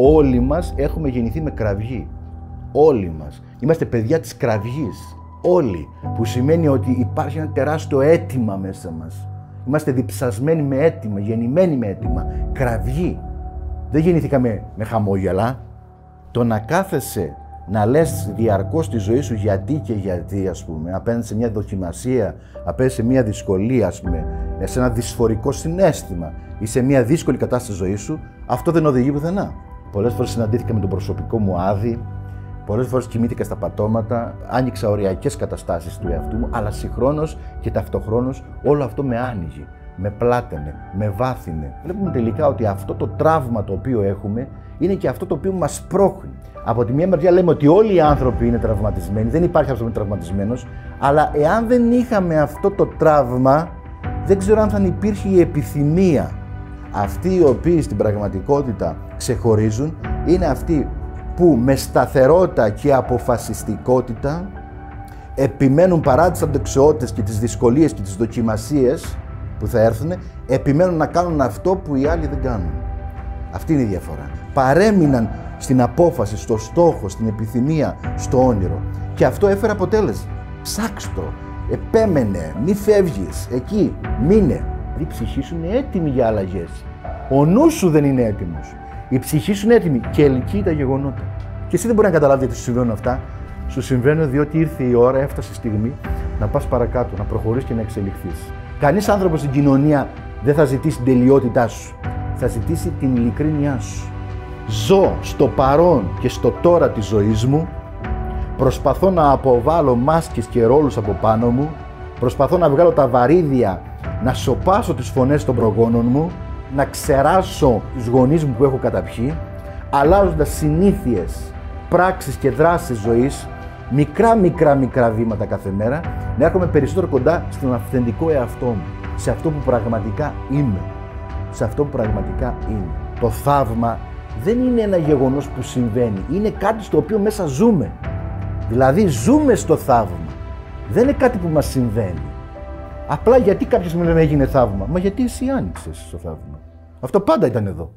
Όλοι μας έχουμε γεννηθεί με κραυγή. Όλοι μας. Είμαστε παιδιά της κραυγής. Όλοι. Που σημαίνει ότι υπάρχει ένα τεράστιο αίτημα μέσα μας. Είμαστε διψασμένοι με αίτημα, γεννημένοι με αίτημα. Κραυγή. Δεν γεννηθήκαμε με χαμόγελα. Το να κάθεσαι να λες διαρκώς τη ζωή σου γιατί και γιατί ας πούμε, απέναντι σε μια δοκιμασία, απέναντι σε μια δυσκολία ας πούμε, σε ένα δυσφορικό συνέστημα ή σε μια δύσκολη κατάσταση ζωή σου, αυτό δεν οδηγεί πουθενά. Πολλές φορές συναντήθηκα με τον προσωπικό μου άδει, πολλές φορές κοιμήθηκα στα πατώματα, άνοιξα οριακές καταστάσεις του εαυτού μου, αλλά συγχρόνως και ταυτοχρόνως όλο αυτό με άνοιγε, με πλάτενε, με βάθινε. Βλέπουμε τελικά ότι αυτό το τραύμα το οποίο έχουμε είναι και αυτό το οποίο μας πρόχνει. Από τη μία μεριά λέμε ότι όλοι οι άνθρωποι είναι τραυματισμένοι, δεν υπάρχει άνθρωπος τραυματισμένος, αλλά εάν δεν είχαμε αυτό το τραύμα, δεν ξέρω αν θα υπήρχε η επιθυμία. Αυτοί οι οποίοι στην πραγματικότητα ξεχωρίζουν είναι αυτοί που με σταθερότητα και αποφασιστικότητα επιμένουν παρά τις αντεξιότητες και τις δυσκολίες και τις δοκιμασίες που θα έρθουν, επιμένουν να κάνουν αυτό που οι άλλοι δεν κάνουν. Αυτή είναι η διαφορά. Παρέμειναν στην απόφαση, στο στόχο, στην επιθυμία, στο όνειρο. Και αυτό έφερε αποτέλεσμα. Ψάξτο, επέμενε, μη φεύγεις, εκεί, μείνε. Η ψυχή σου είναι έτοιμη για αλλαγές. Ο νους σου δεν είναι έτοιμος. Η ψυχή σου είναι έτοιμη και ελκύει τα γεγονότα. Και εσύ δεν μπορεί να καταλάβεις γιατί σου συμβαίνουν αυτά. Σου συμβαίνουν διότι ήρθε η ώρα, έφτασε η στιγμή να πας παρακάτω, να προχωρήσεις και να εξελιχθείς. Κανείς άνθρωπος στην κοινωνία δεν θα ζητήσει την τελειότητά σου. Θα ζητήσει την ειλικρίνειά σου ζω στο παρόν και στο τώρα της ζωής μου, προσπαθώ να αποβάλω μάσκες και ρόλους από πάνω μου, προσπαθώ να βγάλω τα βαρύδια, να σοπάσω τις φωνές των προγόνων μου, να ξεράσω τους γονείς μου που έχω καταπιεί, αλλάζοντας συνήθειες, πράξεις και δράσεις ζωής, μικρά μικρά μικρά βήματα κάθε μέρα, να έρχομαι περισσότερο κοντά στον αυθεντικό εαυτό μου, σε αυτό που πραγματικά είμαι. Σε αυτό που πραγματικά είμαι. Το θαύμα δεν είναι ένα γεγονός που συμβαίνει. Είναι κάτι στο οποίο μέσα ζούμε. Δηλαδή ζούμε στο θαύμα. Δεν είναι κάτι που μας συμβαίνει. Απλά γιατί κάποιος μου λένε έγινε θαύμα. Μα γιατί εσύ άνοιξες στο θαύμα. Αυτό πάντα ήταν εδώ.